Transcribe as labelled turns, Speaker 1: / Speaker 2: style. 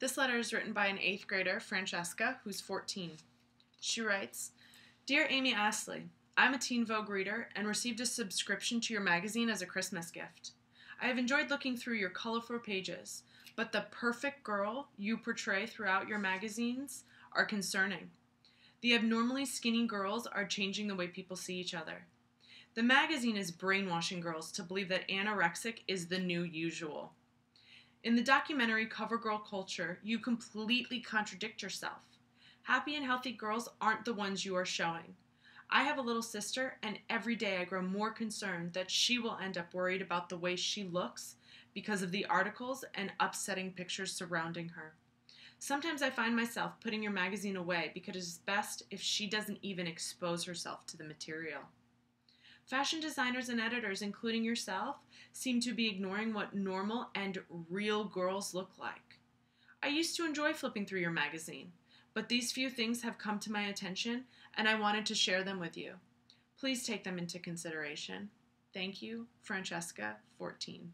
Speaker 1: This letter is written by an eighth grader, Francesca, who's 14. She writes Dear Amy Astley, I'm a Teen Vogue reader and received a subscription to your magazine as a Christmas gift. I have enjoyed looking through your colorful pages, but the perfect girl you portray throughout your magazines are concerning. The abnormally skinny girls are changing the way people see each other. The magazine is brainwashing girls to believe that anorexic is the new usual. In the documentary Cover Girl Culture, you completely contradict yourself. Happy and healthy girls aren't the ones you are showing. I have a little sister, and every day I grow more concerned that she will end up worried about the way she looks because of the articles and upsetting pictures surrounding her. Sometimes I find myself putting your magazine away because it is best if she doesn't even expose herself to the material. Fashion designers and editors, including yourself, seem to be ignoring what normal and real girls look like. I used to enjoy flipping through your magazine, but these few things have come to my attention and I wanted to share them with you. Please take them into consideration. Thank you, Francesca, 14.